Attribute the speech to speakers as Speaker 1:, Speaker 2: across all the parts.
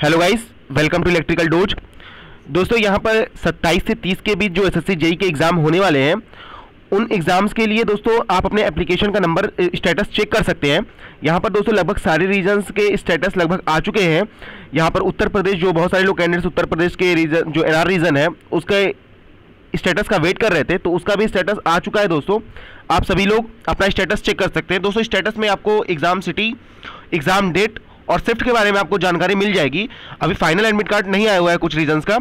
Speaker 1: Hello guys welcome to electrical dose दोस्तों, यहाँ पर 27 से 30 के बीच जो एस एसएससी जेई के एग्ज़ाम होने वाले हैं, उन एग्ज़ाम्स के लिए दोस्तों, आप अपने एप्लीकेशन का नंबर स्टेटस चेक कर सकते हैं। यहाँ पर दोस्तों, लगभग सारे रीजन्स के स्टेटस लगभग आ चुके हैं। यहाँ पर उत्तर प्रदेश, जो बहुत सारे लोग कैंडिडेट्स उत्तर प्रदेश के रीजन जो एन रीजन है, उसके स्टेटस का वेट कर रहे थे तो उसका भी स्टेटस आ चुका है दोस्तों। आप सभी लोग अपना स्टेटस चेक कर सकते हैं। दोस्तों स्टेटस में आपको एग्ज़ाम सिटी एग्ज़ाम डेट और स्विफ्ट के बारे में आपको जानकारी मिल जाएगी। अभी फाइनल एडमिट कार्ड नहीं आया हुआ है कुछ रीजन्स का।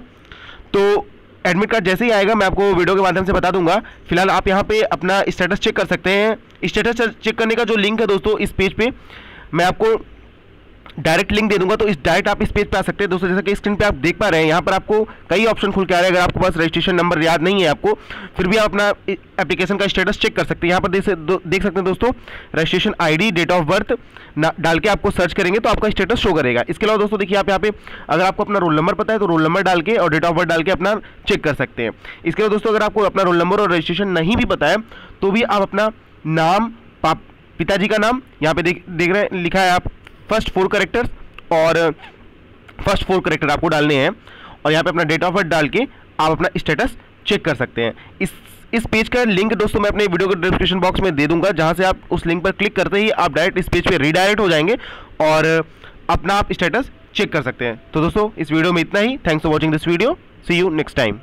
Speaker 1: तो एडमिट कार्ड जैसे ही आएगा, मैं आपको वीडियो के माध्यम से बता दूँगा। फ़िलहाल आप यहाँ पे अपना स्टेटस चेक कर सकते हैं। स्टेटस चेक करने का जो लिंक है दोस्तों, इस पेज पे, मैं आपको डायरेक्ट लिंक दे दूँगा तो इस डायरेक्ट आप इस पेज पे आ सकते हैं। दोस्तों जैसा कि स्क्रीन पे आप देख पा रहे हैं यहाँ पर आपको कई ऑप्शन खुल के आ रहे हैं। अगर आपके पास रजिस्ट्रेशन नंबर याद नहीं है आपको फिर भी आप अपना एप्लीकेशन का स्टेटस चेक कर सकते हैं। यहाँ पर देख, सकते हैं दोस्तों registration ID date of birth डाल के आपको सर्च करेंगे तो आपका स्टेटस शो करेगा। इसके अलावा दोस्तों देखिए आप यहाँ पे अगर आपको अपना रोल नंबर पता है तो रोल नंबर डाल के और डेट ऑफ़ बर्थ डाल के अपना चेक कर सकते हैं। इसके अलावा दोस्तों अगर आपको अपना रोल नंबर और रजिस्ट्रेशन नहीं भी पता है तो भी आप अपना नाम पिताजी का नाम यहाँ पे देख देख रहे हैं लिखा है आप फ़र्स्ट फोर करेक्टर्स और फ़र्स्ट फोर करेक्टर आपको डालने हैं और यहाँ पे अपना डेट ऑफ़ बर्थ डाल के आप अपना स्टेटस चेक कर सकते हैं। इस इस पेज का लिंक दोस्तों मैं अपने वीडियो के डिस्क्रिप्शन बॉक्स में दे दूँगा, जहाँ से आप उस लिंक पर क्लिक करते ही आप डायरेक्ट इस पेज पे रीडायरेक्ट हो जाएँगे और अपना आप स्टेटस चेक कर सकते हैं। तो दोस्तों, इस वीडियो में इतना ही। Thanks for watching this video see you next time